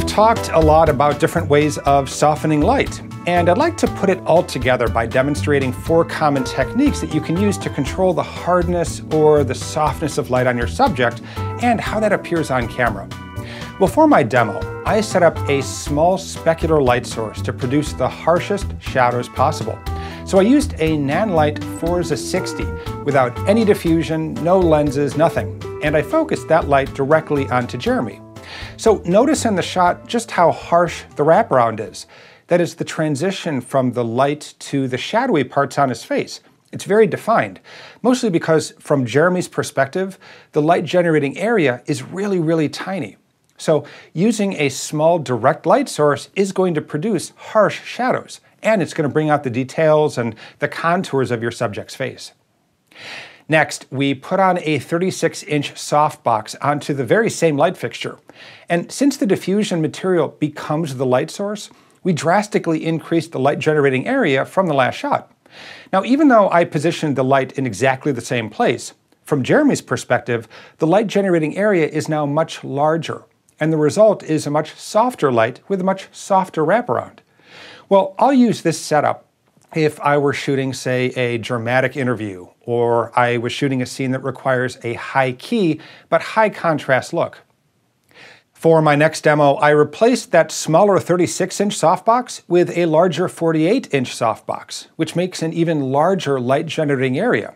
We've talked a lot about different ways of softening light, and I'd like to put it all together by demonstrating four common techniques that you can use to control the hardness or the softness of light on your subject and how that appears on camera. Well, for my demo, I set up a small specular light source to produce the harshest shadows possible. So I used a Nanlite Forza 60 without any diffusion, no lenses, nothing, and I focused that light directly onto Jeremy. So notice in the shot just how harsh the wraparound is. That is the transition from the light to the shadowy parts on his face. It's very defined, mostly because from Jeremy's perspective, the light generating area is really, really tiny. So using a small direct light source is going to produce harsh shadows, and it's going to bring out the details and the contours of your subject's face. Next, we put on a 36 inch softbox onto the very same light fixture. And since the diffusion material becomes the light source, we drastically increase the light generating area from the last shot. Now, even though I positioned the light in exactly the same place, from Jeremy's perspective, the light generating area is now much larger, and the result is a much softer light with a much softer wraparound. Well, I'll use this setup if I were shooting, say, a dramatic interview, or I was shooting a scene that requires a high key but high contrast look. For my next demo, I replaced that smaller 36 inch softbox with a larger 48 inch softbox, which makes an even larger light generating area.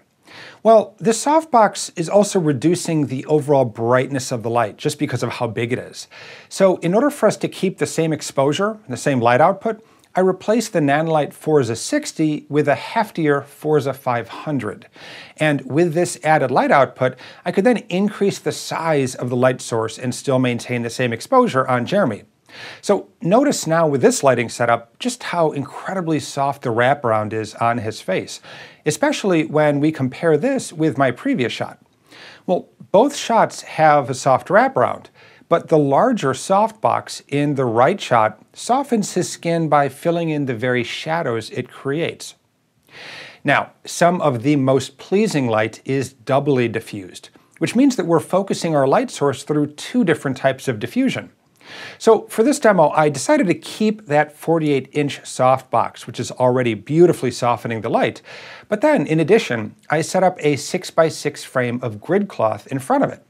Well, this softbox is also reducing the overall brightness of the light just because of how big it is. So in order for us to keep the same exposure, and the same light output, I replaced the Nanlite Forza 60 with a heftier Forza 500. And with this added light output, I could then increase the size of the light source and still maintain the same exposure on Jeremy. So notice now with this lighting setup just how incredibly soft the wraparound is on his face, especially when we compare this with my previous shot. Well, both shots have a soft wraparound, but the larger softbox in the right shot softens his skin by filling in the very shadows it creates. Now, some of the most pleasing light is doubly diffused, which means that we're focusing our light source through two different types of diffusion. So for this demo, I decided to keep that 48-inch softbox, which is already beautifully softening the light. But then, in addition, I set up a 6x6 frame of grid cloth in front of it.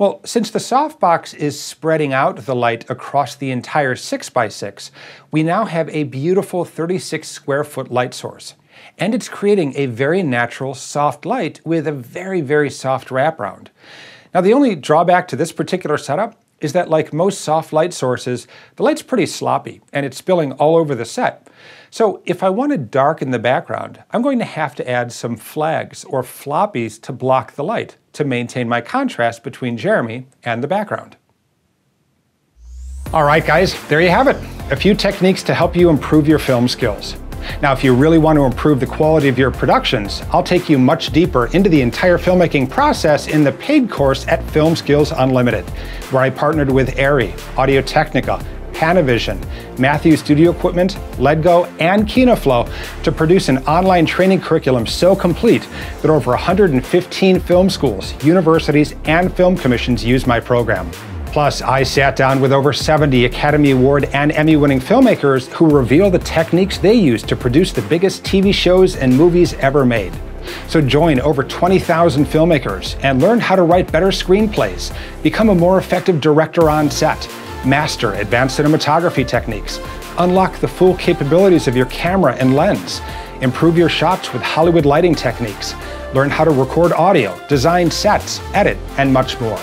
Well, since the softbox is spreading out the light across the entire 6x6, we now have a beautiful 36 square foot light source. And it's creating a very natural soft light with a very, very soft wraparound. Now, the only drawback to this particular setup is that like most soft light sources, the light's pretty sloppy and it's spilling all over the set. So if I want to darken the background, I'm going to have to add some flags or floppies to block the light to maintain my contrast between Jeremy and the background. All right, guys, there you have it. A few techniques to help you improve your film skills. Now, if you really want to improve the quality of your productions, I'll take you much deeper into the entire filmmaking process in the paid course at Film Skills Unlimited, where I partnered with Arri, Audio Technica, Panavision, Matthews Studio Equipment, Ledgo, and Kino Flo to produce an online training curriculum so complete that over 115 film schools, universities, and film commissions use my program. Plus, I sat down with over 70 Academy Award and Emmy winning filmmakers who reveal the techniques they use to produce the biggest TV shows and movies ever made. So join over 20,000 filmmakers and learn how to write better screenplays, become a more effective director on set, master advanced cinematography techniques, unlock the full capabilities of your camera and lens, improve your shots with Hollywood lighting techniques, learn how to record audio, design sets, edit, and much more.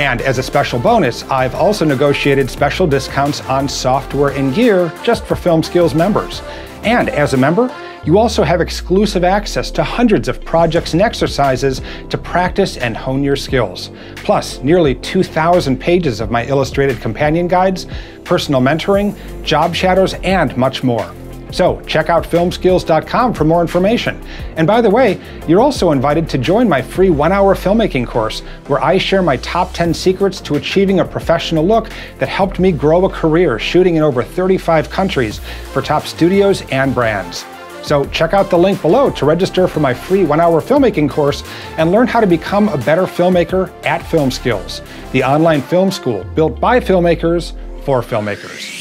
And as a special bonus, I've also negotiated special discounts on software and gear just for Film Skills members. And as a member, you also have exclusive access to hundreds of projects and exercises to practice and hone your skills. Plus, nearly 2,000 pages of my illustrated companion guides, personal mentoring, job shadows, and much more. So check out filmskills.com for more information. And by the way, you're also invited to join my free one hour filmmaking course where I share my top 10 secrets to achieving a professional look that helped me grow a career shooting in over 35 countries for top studios and brands. So check out the link below to register for my free one hour filmmaking course and learn how to become a better filmmaker at Film Skills, the online film school built by filmmakers for filmmakers.